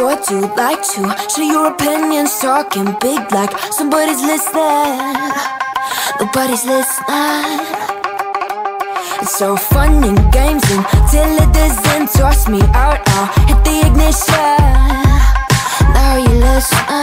sure do like to. Share your opinions, talking big like Somebody's listening, nobody's listening. It's so fun and games until it isn't. Toss me out, I'll hit the ignition. Now you listen.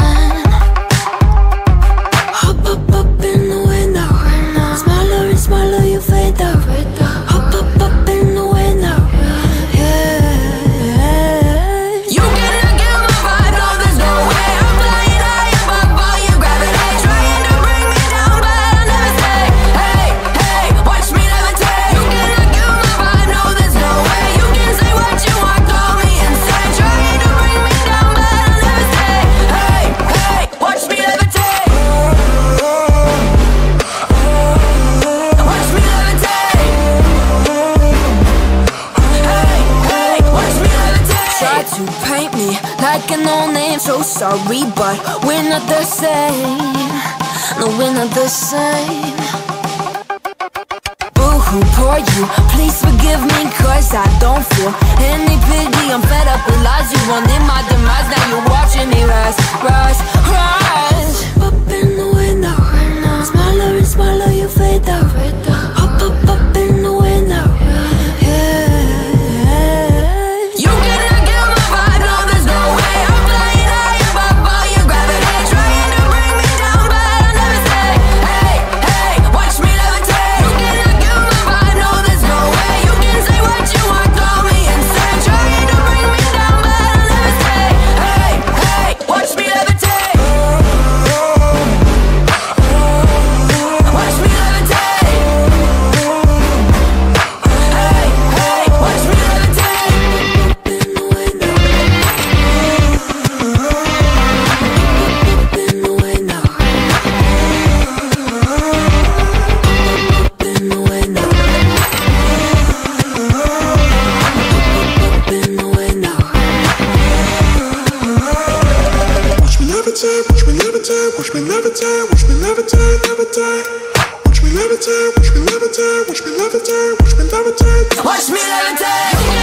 unknown name So sorry, but we're not the same. No, we're not the same. Boo-hoo, poor you Please forgive me cause I don't feel any pity. I'm fed up with lies You wanted my demise. Now you're watching me rise, rise, rise. Watch me levitate, watch me levitate, levitate. Watch me levitate, watch me levitate, watch me levitate, watch me levitate. Watch me levitate.